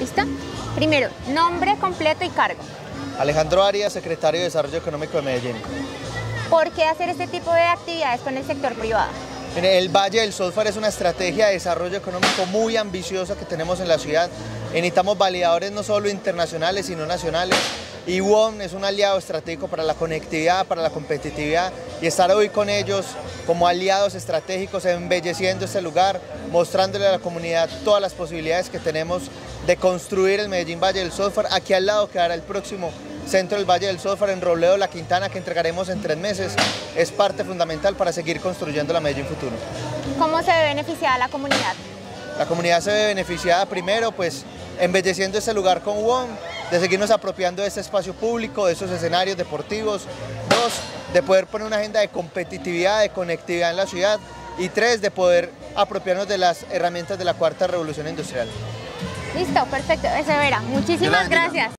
¿Listo? Primero, nombre completo y cargo. Alejandro Arias, secretario de Desarrollo Económico de Medellín. ¿Por qué hacer este tipo de actividades con el sector privado? El Valle del Software es una estrategia de desarrollo económico muy ambiciosa que tenemos en la ciudad. Necesitamos validadores no solo internacionales, sino nacionales. Y WOM es un aliado estratégico para la conectividad, para la competitividad y estar hoy con ellos como aliados estratégicos, embelleciendo este lugar, mostrándole a la comunidad todas las posibilidades que tenemos de construir el Medellín Valle del Software. Aquí al lado quedará el próximo Centro del Valle del Software en Robledo La Quintana que entregaremos en tres meses es parte fundamental para seguir construyendo la Medellín Futuro. ¿Cómo se ve beneficiada la comunidad? La comunidad se ve beneficiada primero pues embelleciendo este lugar con WOM, de seguirnos apropiando de este espacio público, de esos escenarios deportivos. Dos, de poder poner una agenda de competitividad, de conectividad en la ciudad. Y tres, de poder apropiarnos de las herramientas de la cuarta revolución industrial. Listo, perfecto. Eso era. Muchísimas gracias.